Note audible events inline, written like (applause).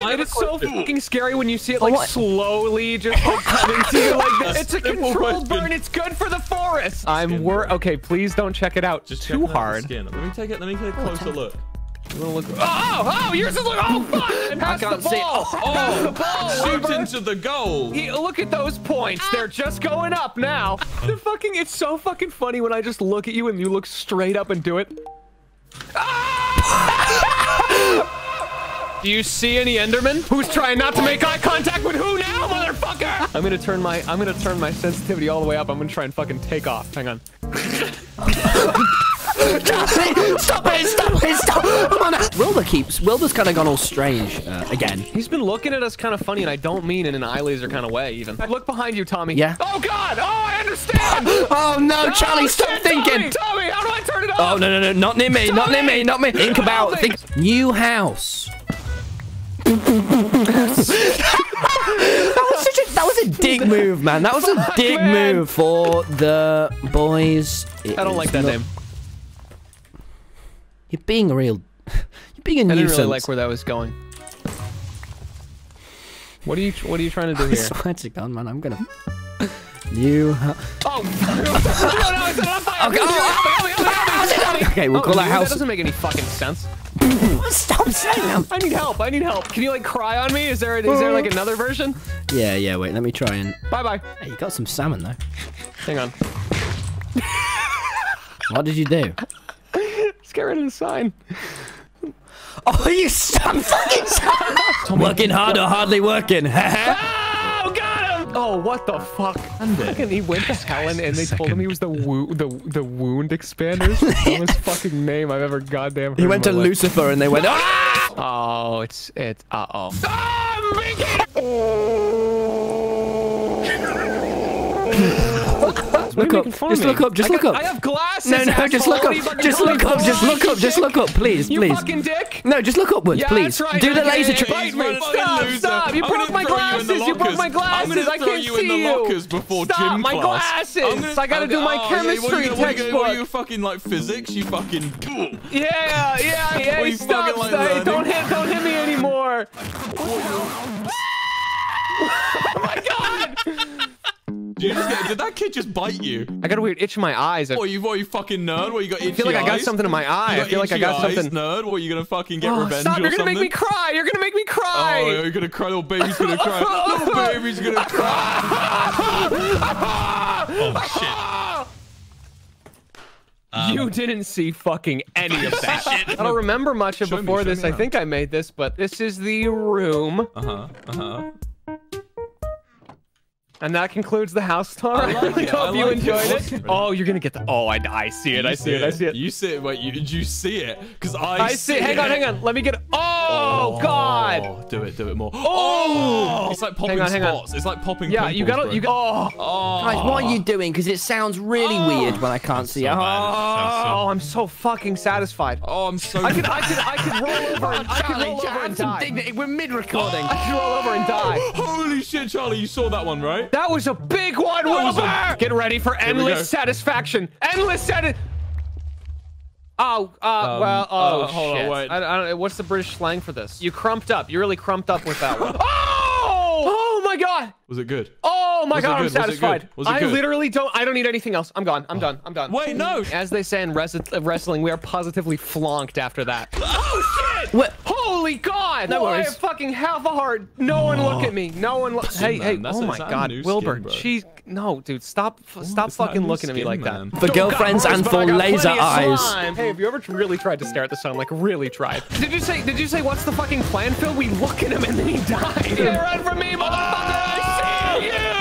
I have It a is so fucking scary when you see it like what? slowly just like (laughs) coming to you like this. It's a controlled burn. It's good for the forest. I'm Skin wor- Okay, please don't check it out Just too checking out the hard. Skin. Let me take it. Let me take a closer look. I'm gonna look- Oh, oh, yours is like, oh fuck! (laughs) And pass can't the see it. ball. Pass the (laughs) ball. Shoot Wilbur. into the goal. He- look at those points. They're just going up now. The fucking it's so fucking funny when I just look at you and you look straight up and do it. Ah! Do you see any Enderman? Who's trying not to make eye contact with who now, motherfucker? I'm gonna turn my I'm gonna turn my sensitivity all the way up. I'm gonna try and fucking take off. Hang on. Stop it! Stop it! Stop! Come on! Wilbur keeps. Wilbur's kind of gone all strange uh, again. He's been looking at us kind of funny, and I don't mean in an eye laser kind of way, even. Look behind you, Tommy. Yeah. Oh God! Oh, I understand. (laughs) Oh no, Charlie! Oh, stop shit, thinking. Tommy, Tommy, how do I turn it off? Oh no no no! Not near me! Not near me! Not me! Think about Nothing. think. New house. That was such a that was a dig move, man. That was a Fuck, dig man. move for the boys. I don't like that name. You're being a real. You're being a I didn't really like where that was going. What are you What are you trying to do I here? swear to God, man, I'm gonna. New house. oh, (laughs) no, no, it's on fire. Okay, we'll Oh, call that house. That doesn't make any fucking sense. Stop saying that. I need help. I need help. Can you like cry on me? Is there is there like another version? Yeah, yeah. Wait, let me try and. Bye bye. Hey, you got some salmon though. Hang on. (laughs) What did you do? Let's get rid of the sign. Oh, you stop fucking (laughs) Working hard or hardly working? Ah! Oh, got him! Oh, what the fuck? Fucking, he went to Helen and they told him he was the wo- the the wound expanders. (laughs) Dumbest fucking name I've ever goddamn heard. He went to life. Lucifer and they went. (laughs) Ah! Oh, it's it's uh oh. Look up. Just look up. Just look up. I have glasses. No, no, just look What are you up. Just look up. Just look up. Just look up, please, You please. fucking dick. No, just look upwards, Yeah, please. right. Do the okay. laser trick. Wait, You're a wait, fucking stop, loser. stop. You I'm broke my throw you in the glasses. You broke my glasses. I can't see you. Stop, my glasses. I'm gonna- I gotta do my yeah, what are you chemistry gonna- what are you gonna- What are textbook. you fucking like physics? You fucking. Yeah, yeah, yeah. Stop, Did, get, did that kid just bite you? I got a weird itch in my eyes. I What you? What you fucking nerd? What you got? Itchy I feel like I got something in my eye. You I feel like I itchy got eyes, something. Nerd, what are you gonna fucking get Oh, revenge stop! or You're gonna something? make me cry. You're gonna make me cry. Oh, cry. you're gonna cry. Little baby's gonna cry. Little (laughs) baby's gonna cry. oh shit! you didn't see fucking any of that. I don't remember much of Show before show this. me I think I made this, but this is the room, Uh-huh. Uh huh. Huh. and that concludes the house tour. I (laughs) I, like really it, I hope you like enjoyed it. Awesome. (laughs) Oh, you're gonna get the. Oh, I, I see it. I You see it. I see it. You see it. Wait, you, did you see it? Because I. I see. Hang on, hang on. Let me get. Oh, oh God. Oh, do it, do it more. Oh! oh! It's like popping Hang on, hang on. spots. It's like popping. Yeah, you gotta. bro. You got. Oh. Oh. Guys, what are you doing? Because it sounds really oh. weird when I can't see it. Oh, I'm so fucking satisfied. Oh, I'm so. I could, I could, I could roll over. And, I could roll over and die. We're mid-recording. I could roll over and die. Holy shit, Charlie! You saw that one, right? That was a big one, was a- Wilbur. Get ready for we endless satisfaction. Endless satis. Oh, uh, well, oh uh, hold on, shit. wait. I, I don't, what's the British slang for this? You crumped up. You really crumped up with that one. oh! (laughs) (laughs) Oh god! Was it good? Oh my Was god, I'm good? Was it good? satisfied. I literally don't. I don't need anything else. I'm gone. I'm oh. done. I'm done. Wait, no. As they say in res- wrestling, we are positively flonked after that. (laughs) Oh shit! What? Holy god! No Boy, worries. I fucking half a heart. No one look at me. Oh. No one look. Hey, man, hey. that's oh a- my it's not a god, Wilbur. skin, bro. She's no, dude. Stop. f- Stop It's not a fucking new looking at me like man. that. For girlfriends got and for but I got laser eyes. Hey, have you ever really tried to stare at the sun? Like really tried? Did you say? Did you say what's the fucking plan, Phil? We look at him and then he died. Yeah, run from me, motherfucker!